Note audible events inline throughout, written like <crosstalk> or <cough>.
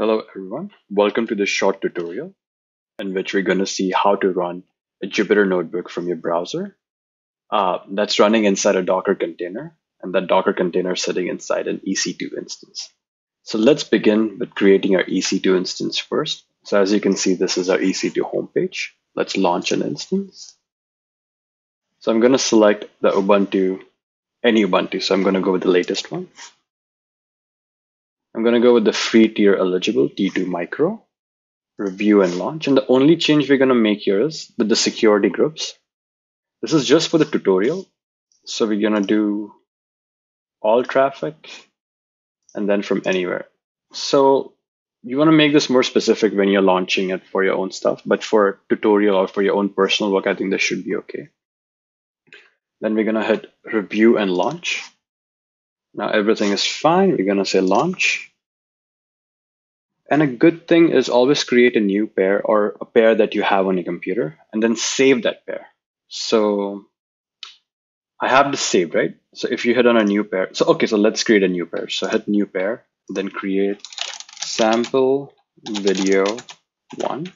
Hello everyone, welcome to this short tutorial in which we're going to see how to run a Jupyter notebook from your browser uh, that's running inside a Docker container and that Docker container is sitting inside an EC2 instance. So let's begin with creating our EC2 instance first. So as you can see, this is our EC2 homepage. Let's launch an instance. So I'm going to select the Ubuntu, any Ubuntu. So I'm going to go with the latest one. I'm going to go with the free tier eligible T2 micro, review and launch. And the only change we're going to make here is with the security groups. This is just for the tutorial. So we're going to do all traffic and then from anywhere. So you want to make this more specific when you're launching it for your own stuff, but for tutorial or for your own personal work, I think this should be okay. Then we're going to hit review and launch. Now everything is fine. We're going to say launch. And a good thing is always create a new pair or a pair that you have on your computer and then save that pair. So I have this saved, right? So if you hit on a new pair, so okay, so let's create a new pair. So hit new pair, then create sample video one,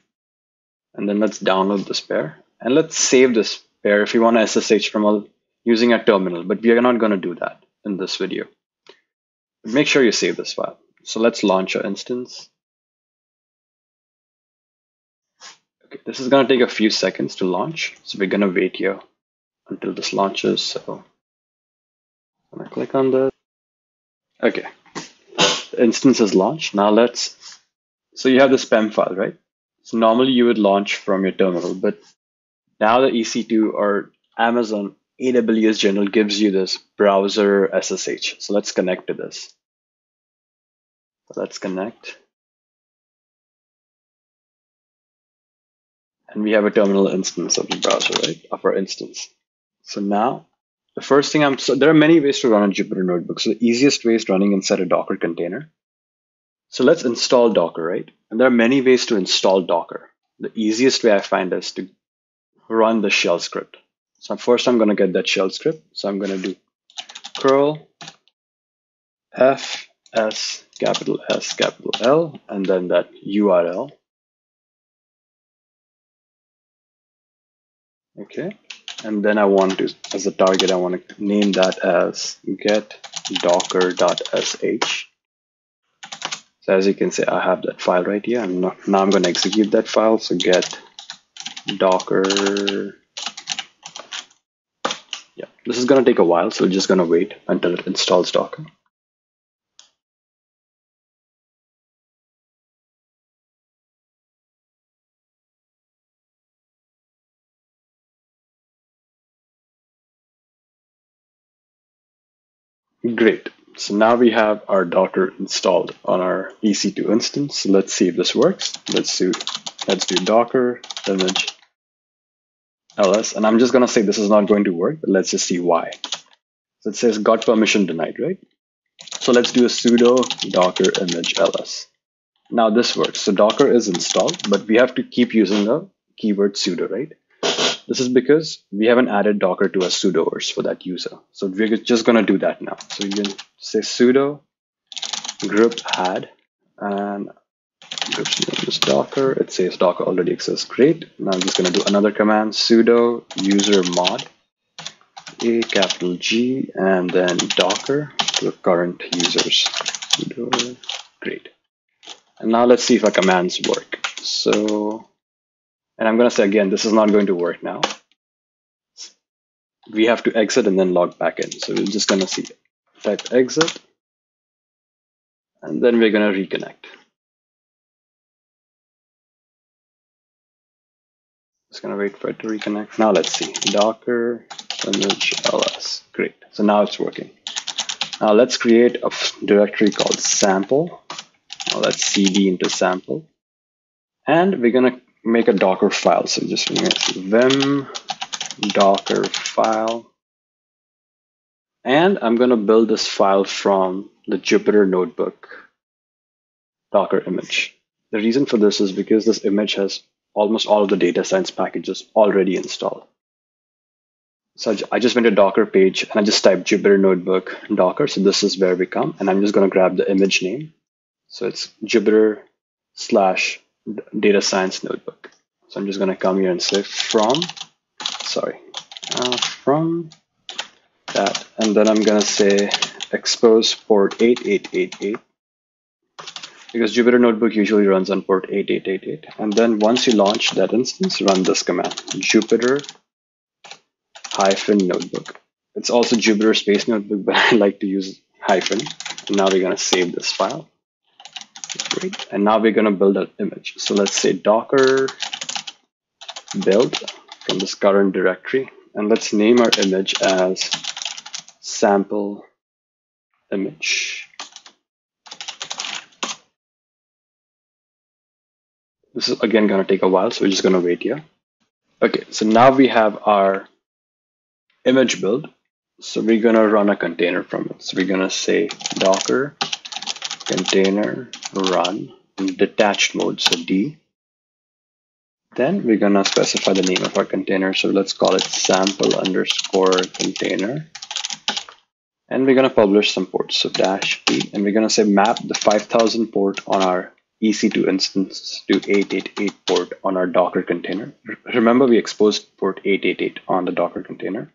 and then let's download this pair and let's save this pair if you want to SSH from a, using a terminal, but we are not going to do that in this video. Make sure you save this file. So let's launch our instance. This is going to take a few seconds to launch. So we're going to wait here until this launches. So I'm going to click on this. Okay, the instance is launched. Now let's, so you have the PEM file, right? So normally you would launch from your terminal, but now the EC2 or Amazon AWS General gives you this browser SSH. So let's connect to this. Let's connect. And we have a terminal instance of the browser, right? Of our instance. So now the first thing I'm, so there are many ways to run a Jupyter notebook. So the easiest way is running inside a Docker container. So let's install Docker, right? And there are many ways to install Docker. The easiest way I find is to run the shell script. So first I'm going to get that shell script. So I'm going to do curl f s capital S capital L and then that URL. Okay. And then I want to, as a target, I want to name that as get docker.sh. So as you can see, I have that file right here. Not, now I'm going to execute that file. So get docker yeah, this is going to take a while, so we're just going to wait until it installs Docker. Great. So now we have our Docker installed on our EC2 instance. So let's see if this works. Let's do let's do Docker image ls, and I'm just going to say this is not going to work, but let's just see why. So it says got permission denied, right? So let's do a sudo docker image ls. Now this works. So Docker is installed, but we have to keep using the keyword sudo, right? This is because we haven't added Docker to a sudoers for that user. So we're just going to do that now. So you can say sudo group add and groups name is docker. It says docker already exists. Great. Now I'm just going to do another command sudo user mod a capital G and then docker to current users. Sudo. Great. And now let's see if our commands work. So, and I'm going to say again, this is not going to work now. We have to exit and then log back in. So we're just going to see type exit and then we're going to reconnect. Just gonna wait for it to reconnect. Now let's see, Docker image ls. Great, so now it's working. Now let's create a directory called sample. Now let's cd into sample. And we're gonna make a Docker file. So just vim Docker file. And I'm gonna build this file from the Jupyter notebook Docker image. The reason for this is because this image has almost all of the data science packages already installed. So I just went to Docker page and I just typed Jupyter Notebook Docker. So this is where we come. And I'm just going to grab the image name. So it's Jupyter slash data science notebook. So I'm just going to come here and say from, sorry, uh, from that. And then I'm going to say expose port 8888 because Jupyter Notebook usually runs on port 8888. And then once you launch that instance, run this command, Jupyter hyphen notebook. It's also Jupyter Space Notebook, <laughs> but I like to use hyphen. And now we're going to save this file. Great. And now we're going to build an image. So let's say docker build from this current directory. And let's name our image as sample image. This is again going to take a while, so we're just going to wait here. Okay, so now we have our image build. So we're going to run a container from it. So we're going to say docker container run in detached mode, so D. Then we're to specify the name of our container. So let's call it sample underscore container. And we're to publish some ports, so dash P. And we're to say map the 5000 port on our EC2 instance to 888 port on our Docker container. Remember, we exposed port 888 on the Docker container.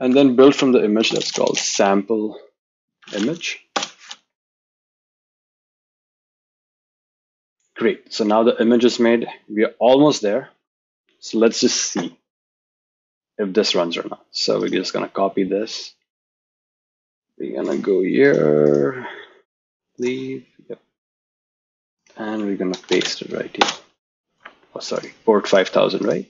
And then build from the image that's called sample image. Great. So now the image is made. We are almost there. So let's just see if this runs or not. So we're just to copy this. We're to go here, leave, yep. And we're to paste it right here. Oh, sorry, port 5000, right?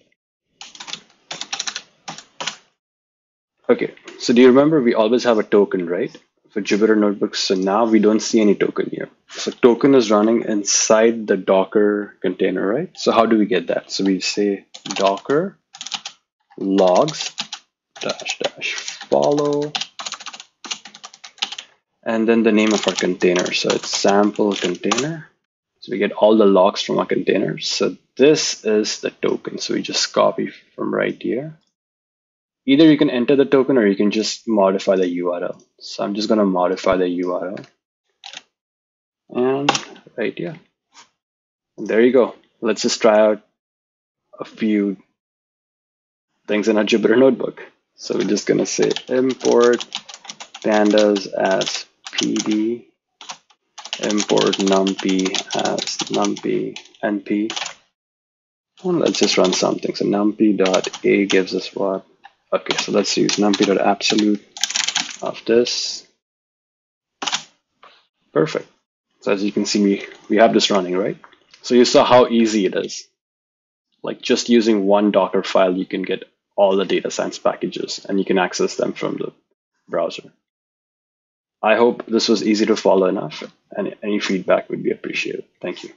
Okay, so do you remember we always have a token, right? For Jupyter Notebooks. So now we don't see any token here. So token is running inside the Docker container, right? So how do we get that? So we say Docker logs dash dash follow and then the name of our container. So it's sample container. So we get all the logs from our container. So this is the token. So we just copy from right here. Either you can enter the token or you can just modify the URL. So I'm just going to modify the URL. And right there you go. Let's just try out a few things in our Jupyter notebook. So we're just going to say import pandas as pd import numpy as numpy np and let's just run something. So numpy dot a gives us what? Okay so let's use numpy dot absolute of this. Perfect so as you can see we we have this running right so you saw how easy it is like just using one docker file you can get all the data science packages and you can access them from the browser I hope this was easy to follow enough, and any feedback would be appreciated. Thank you.